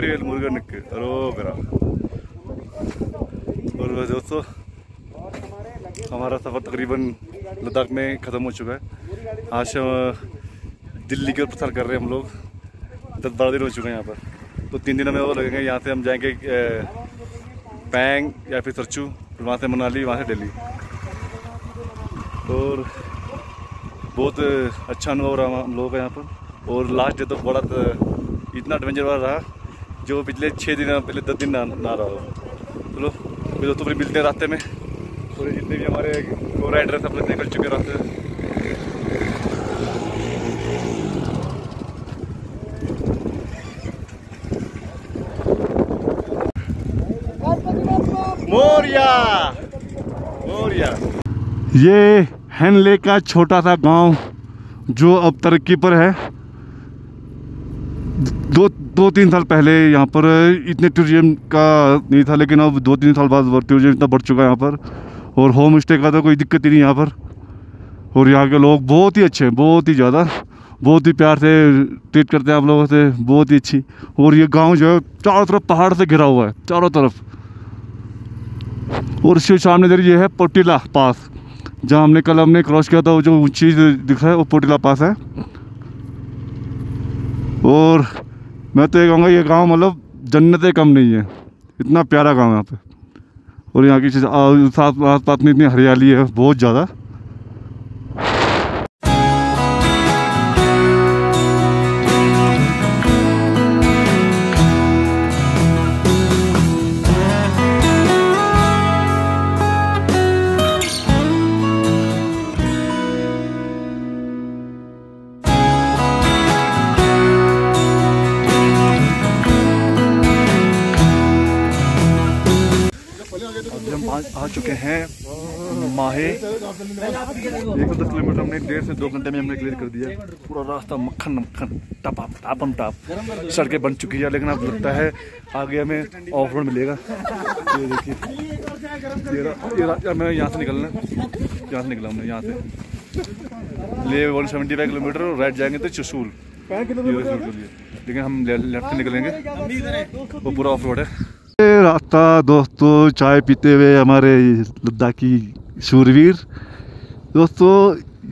वेट्रियल मुर्गन अरोगरा और दोस्तों, हमारा सफ़र तकरीबन लद्दाख में ख़त्म हो चुका है। आज दिल्ली की ओर प्रसार कर रहे हैं हम लोग। दस बारह दिन हो चुके हैं यहाँ पर। तो तीन दिन हमें वो लगेंगे, यहाँ से हम जाएँगे पैंग या फिर सरचू, फिर वहाँ से मनाली, वहाँ से दिल्ली। और बहुत अच्छा अनुभव रहा हम लोगों का यहाँ पर। और लास्ट डे तो बड़ा इतना एडवेंचर वाला रहा। जो पिछले छः दिन पहले दस दिन ना, ना रहा हो। चलो फिर दोस्तों फिर मिलते हैं रास्ते में। और जितने भी हमारे राइडर सब लोग निकल चुके रास्ते मोरिया! मोरिया। ये हैनले का छोटा सा गाँव जो अब तरक्की पर है। दो तीन साल पहले यहाँ पर इतने टूरिज़्म का नहीं था, लेकिन अब दो तीन साल बाद टूरिज़्म इतना बढ़ चुका है यहाँ पर, और होम स्टे का तो कोई दिक्कत ही नहीं यहाँ पर। और यहाँ के लोग बहुत ही अच्छे हैं, बहुत ही ज़्यादा, बहुत ही प्यार से ट्रीट करते हैं आप लोगों से, बहुत ही अच्छी। और ये गाँव जो है, चारों तरफ़ पहाड़ से घिरा हुआ है, चारों तरफ़। और इसके सामने इधर ये है पोटिला पास, जहाँ हमने कल हमने क्रॉस किया था, वो जो चीज़ दिख है, वो पोटिला पास है। और मैं तो ये कहूँगा, ये गाँव मतलब जन्नतें कम नहीं है। इतना प्यारा गाँव है यहाँ पे। और यहाँ की चीज़ आस पास में इतनी हरियाली है, बहुत ज़्यादा। डेढ़ से दो घंटे में हमने क्लियर कर दिया। पूरा रास्ता मक्खन मक्खन टपा टापम टाप। सड़कें बन चुकी है लेकिन अब लगता है आगे हमें ऑफ़ रोड मिलेगा। ये देखिए। ये हमें यहाँ से निकलना है। यहाँ से निकला हमने यहाँ से। ले वन सेवेंटी फाइव किलोमीटर और राइट जाएँगे तो चसूल। के लिए लेकिन हम लेफ़्ट निकलेंगे। वो पूरा ऑफ़ रोड है रास्ता दोस्तों चाय पीते हुए हमारे लद्दाखी शूरवीर। दोस्तों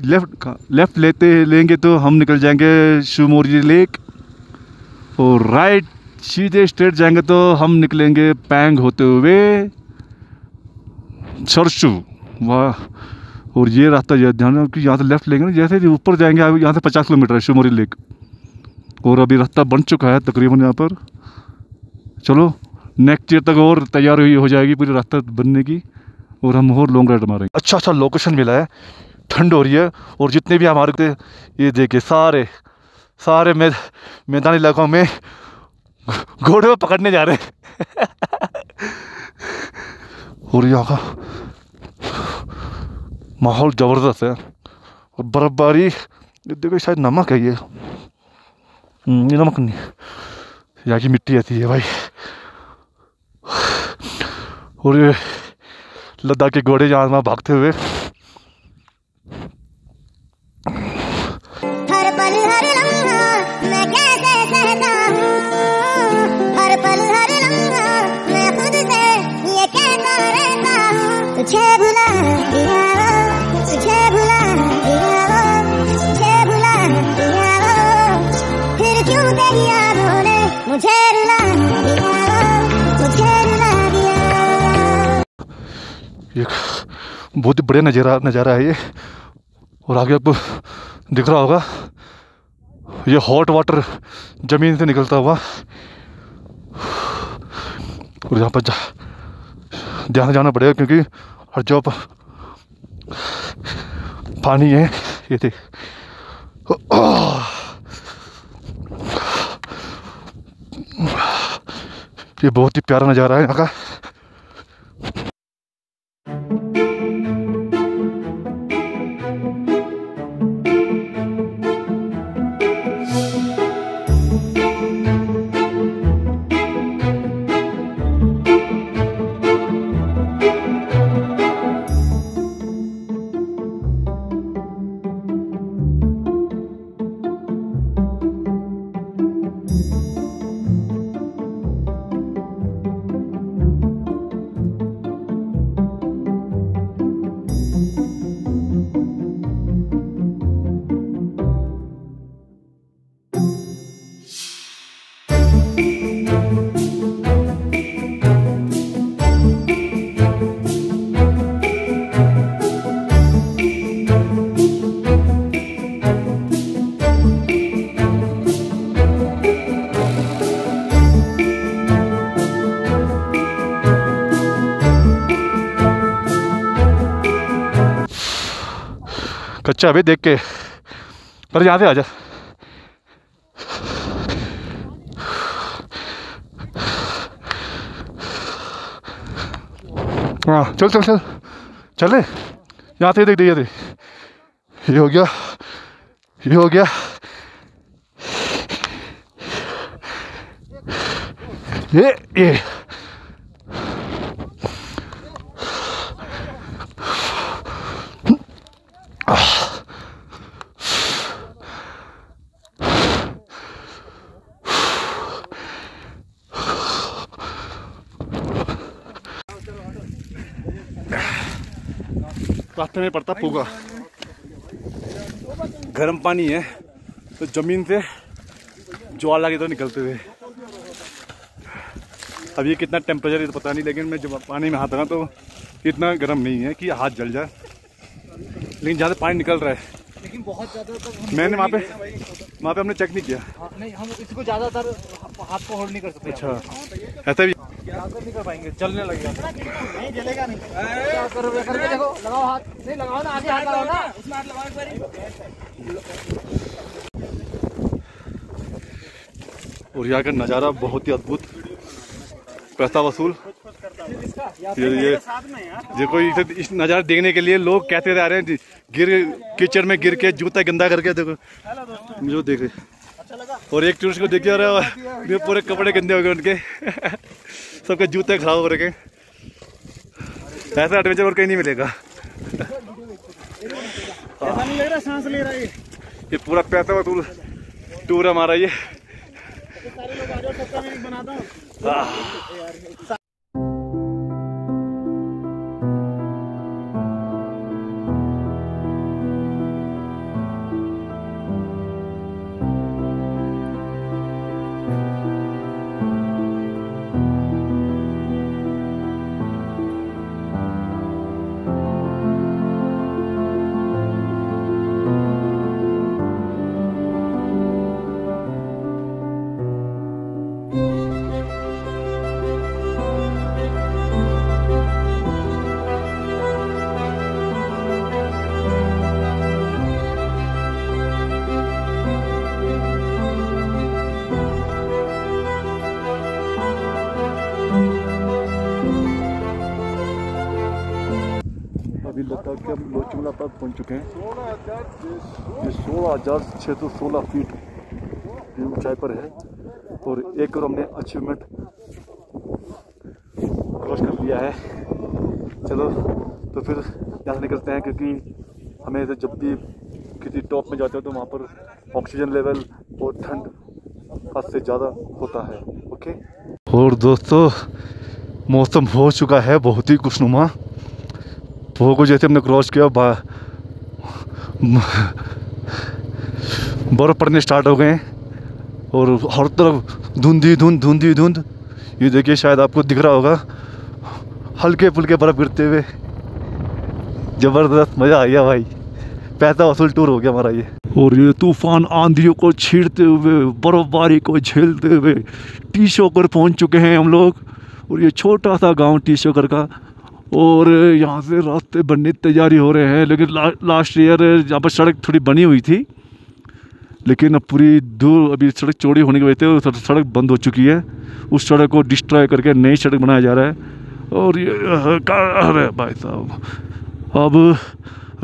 लेफ़्ट लेफ़्ट लेते लेंगे तो हम निकल जाएँगे शिवमोरी लेक और राइट सीधे स्ट्रेट जाएँगे तो हम निकलेंगे पैंग होते हुए सरसू। वाह, और ये रास्ता ये ध्यान कि यहाँ से लेफ़्ट लेंगे ना, जैसे ही ऊपर जाएँगे अभी यहाँ से पचास किलोमीटर है शिवमोरी लेक। और अभी रास्ता बन चुका है तकरीबन यहाँ पर। चलो नेक्स्ट ईयर तक और तैयार हुई हो जाएगी पूरी रास्ता बनने की, और हम और लॉन्ग राइड मारेंगे। अच्छा अच्छा लोकेशन मिला है। ठंड हो रही है और जितने भी हमारे ये देखिए सारे सारे मै मैदानी इलाकों में घोड़े पकड़ने जा रहे हैं। और यहाँ का माहौल ज़बरदस्त है और बर्फ़बारी देखो शायद नमक है ये। हम्म, ये नमक नहीं यहाँ की मिट्टी ऐसी है भाई। और ये लद्दाख के घोड़े वहाँ भागते हुए बहुत ही बढ़िया नज़ारा नज़ारा है ये। और आगे आपको दिख रहा होगा, ये हॉट वाटर ज़मीन से निकलता हुआ। और यहाँ पर जा, ध्यान जाना पड़ेगा क्योंकि हर पर पानी है, ये देख। ये बहुत ही प्यारा नज़ारा है यहाँ का। कच्चा अभी देख के, पर यहाँ से आ जा हाँ चल चल चल। चल यहाँ से देख दे, ये देख। ये हो गया। ये हो गया। ये ये। रास्ते में पड़ता पोगा गर्म पानी है तो ज़मीन से ज्वाला की तो निकलते थे। अब ये कितना टेम्परेचर है तो पता नहीं लेकिन मैं जब पानी में हाथ रहा तो इतना गर्म नहीं है कि हाथ जल जाए। लेकिन जहाँ से पानी निकल रहा है। लेकिन बहुत ज़्यादा तक मैंने वहाँ पे वहाँ पे हमने चेक नहीं किया। हाँ, नहीं हम इसको ज़्यादातर हाथ को होल्ड नहीं कर सकते अच्छा। ऐसा भी ज़्यादातर नहीं कर पाएँगे चलने लगेगा नहीं जलेगा नहीं। करो करके देखो लगाओ हाथ। नहीं लगाओ ना आगे हाथ लगाओ ना। उसमें हाथ लगाओ एक बारी। और यहाँ का नज़ारा बहुत ही अद्भुत। पैसा वसूल। ये ये ये कोई इस नज़ारा देखने के लिए लोग कहते जा रहे हैं गिर कीचड़ में गिर के जूता गंदा करके देखो। जो देखे और एक टूरिस्ट को देखिए अरे है। पूरे कपड़े गंदे हो गए उनके। सबके जूते खराब हो रखे। ऐसा एडवेंचर और कहीं नहीं मिलेगा। ऐसा रहा सांस ले रहा ये। ये पूरा पैसा का टूर हमारा ये लद्दाख के हम तक पहुँच चुके हैं। ये सोलह हज़ार छः सौ सोलह फीट की ऊंचाई पर है और एक और हमने अचीवमेंट क्रॉस कर लिया है। चलो तो फिर यहाँ से निकलते हैं क्योंकि हमें तो जब भी किसी टॉप में जाते हो तो वहाँ पर ऑक्सीजन लेवल और ठंड हद से ज़्यादा होता है ओके और दोस्तों, मौसम हो चुका है बहुत ही खुशनुमा। वो को जैसे हमने क्रॉस किया बर्फ़ पड़ने स्टार्ट हो गए और हर तरफ़ धुंधी धुंध धुंधी धुंध। ये देखिए, शायद आपको दिख रहा होगा हल्के फुल्के बर्फ़ गिरते हुए। ज़बरदस्त, मज़ा आ गया भाई। पैसा वसूल टूर हो गया हमारा ये। और ये तूफ़ान आंधियों को छीड़ते हुए, बर्फबारी को झेलते हुए टी शोकर पहुँच चुके हैं हम लोग। और ये छोटा सा गाँव टी शोकर का और यहाँ से रास्ते बनने तैयारी हो रहे हैं लेकिन ला, लास्ट ईयर यहाँ पर सड़क थोड़ी बनी हुई थी लेकिन अब पूरी दूर अभी सड़क चौड़ी होने की वजह से सड़क बंद हो चुकी है। उस सड़क को डिस्ट्रॉय करके नई सड़क बनाया जा रहा है। और ये अरे भाई साहब अब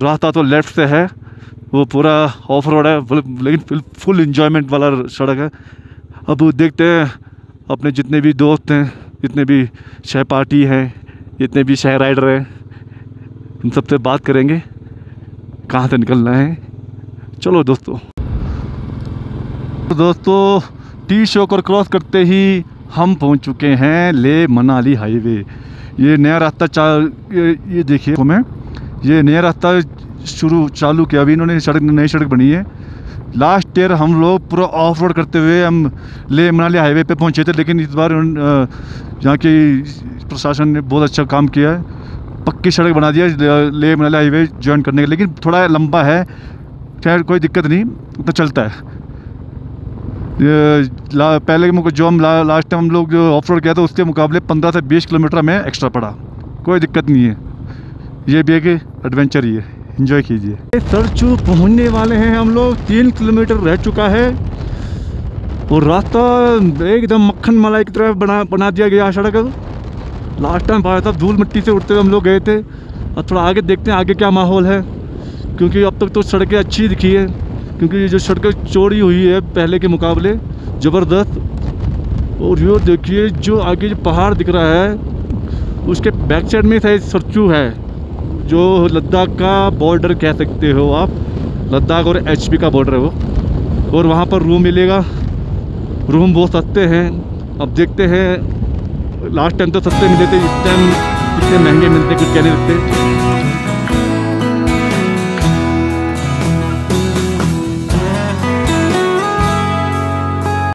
रास्ता तो लेफ़्ट से है वो पूरा ऑफ़ रोड है लेकिन फुल इंजॉयमेंट वाला सड़क है। अब देखते हैं अपने जितने भी दोस्त हैं जितने भी सहपाठी हैं जितने भी शहर राइडर हैं उन सबसे बात करेंगे कहाँ से निकलना है। चलो दोस्तों। दोस्तों टी शोकर क्रॉस करते ही हम पहुँच चुके हैं ले मनाली हाईवे ये नया रास्ता चा ये, ये देखिए हमें। ये नया रास्ता शुरू चालू किया। अभी इन्होंने सड़क नई सड़क बनी है। लास्ट ईयर हम लोग पूरा ऑफ़ रोड करते हुए हम ले मनाली हाईवे पे पहुँचे थे लेकिन इस बार यहाँ की प्रशासन ने बहुत अच्छा काम किया है। पक्की सड़क बना दिया ले मनाली हाईवे ज्वाइन करने के लेकिन थोड़ा लंबा है खैर कोई दिक्कत नहीं तो चलता है। पहले के जो हम ला, लास्ट टाइम हम लोग जो ऑफ़ रोड किया था उसके मुकाबले पंद्रह से बीस किलोमीटर हमें एक्स्ट्रा पड़ा। कोई दिक्कत नहीं है। ये भी एक एडवेंचर ही है। इंजॉय कीजिए। सरचू पहुँचने वाले हैं हम लोग। तीन किलोमीटर रह चुका है। और रास्ता एकदम मक्खन मलाई की तरह बना बना दिया गया सड़क। लास्ट टाइम पाया था, धूल मिट्टी से उठते हुए हम लोग गए थे। और थोड़ा आगे देखते हैं, आगे क्या माहौल है। क्योंकि अब तक तो सड़कें अच्छी दिखी है। क्योंकि जो सड़कें चौड़ी हुई है पहले के मुकाबले, ज़बरदस्त। और ये देखिए, जो आगे जो पहाड़ दिख रहा है, उसके बैक साइड में शायद सरचू है, जो लद्दाख का बॉर्डर कह सकते हो आप। लद्दाख और एचपी का बॉर्डर है वो। और वहाँ पर रूम मिलेगा। रूम बहुत सस्ते हैं। अब देखते हैं लास्ट टाइम तो सस्ते मिले थे, इस टाइम इतने महँगे मिलते, कुछ कह नहीं सकते।